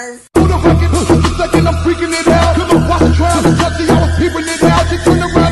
Who the fuck is looking like I'm freaking it out? Come on, watch the trial, nothing, I was peeping it out. She turned around.